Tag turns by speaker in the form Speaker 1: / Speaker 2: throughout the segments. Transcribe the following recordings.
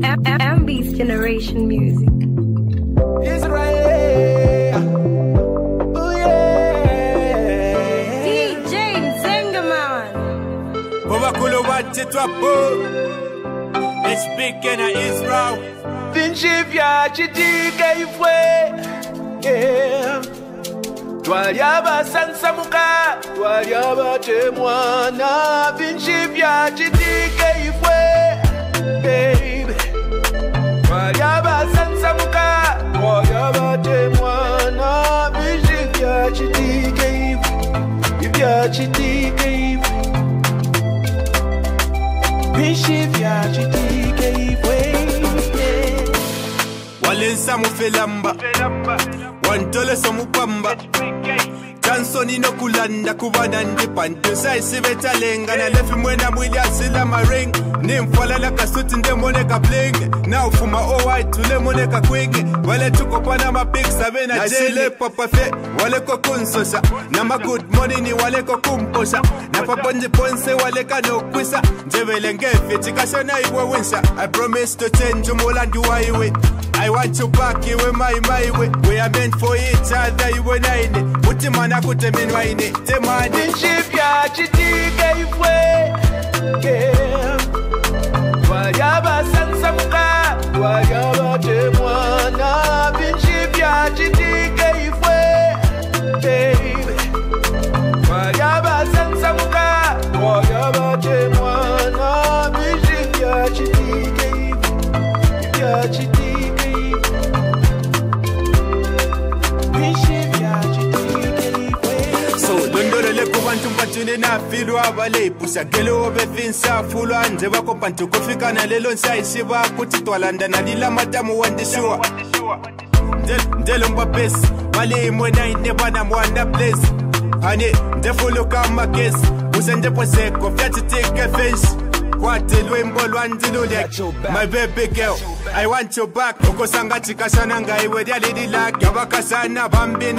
Speaker 1: MB's Generation Music.
Speaker 2: Israel. Oh yeah.
Speaker 1: DJ Zengaman.
Speaker 3: Bobakulu bathi twapo Speaking of Israel
Speaker 2: Vinci vyachitike ifwe. Yeah. Twalyaba sansamuka, twalyaba temwana. Vinci vyachitike ifwe. Ivyachitike ifwe. Vinci vyachitike ifwe. Yeah.
Speaker 3: Walensa mufelamba Wantole somupamba Jansoni no kulanda kubana ndi panto Saisi betalenga na lefi mwena mwili asila maring Nimfala la kasuti nde moneka bling Na ufuma o white tule moneka kwingi Wale tuko pana mapik sabe na jele papa fe Wale ko kunsosa Na ma good money ni wale ko kumposha Na paponji ponse wale kano kwisa. Njebele ngefe chikashona iwe winsa I promise to change umulandi wa iwe I want you back iwe my my way We are meant for each other iwe naine Mutimana kutemenwa ine temani
Speaker 2: Vinchipya chitike ifwe yeah.
Speaker 3: Kubantu mpantune nafilwa abalepusha gelo befinsa fulwa nje bako pantu kufika na lelo nsaishi bakuti twalanda nalila matamu wandishuwa ndelo mbapesi bali imwe naine bana mwanda place lwandilulek my baby girl i want you back. Bambi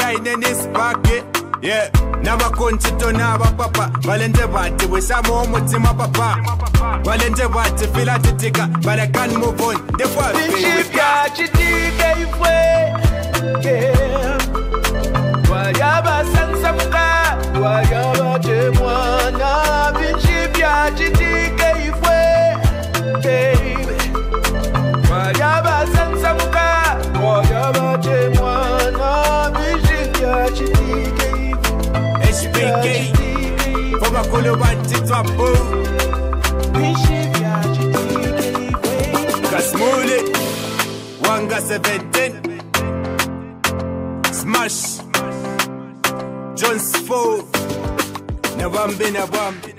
Speaker 3: yeah nabakonchito nabapapa balenje bati wisamo umutima papa. Balenje bati filatitika but i can't move on. Therefore
Speaker 2: Vinchipya chitike ifwe yeah. Twalyaba sansamuka
Speaker 3: Twapo
Speaker 2: Vinchipya chitike ifwe
Speaker 3: Kasmule Wanga 17 Smash. Jones 4 Nabambi nabambi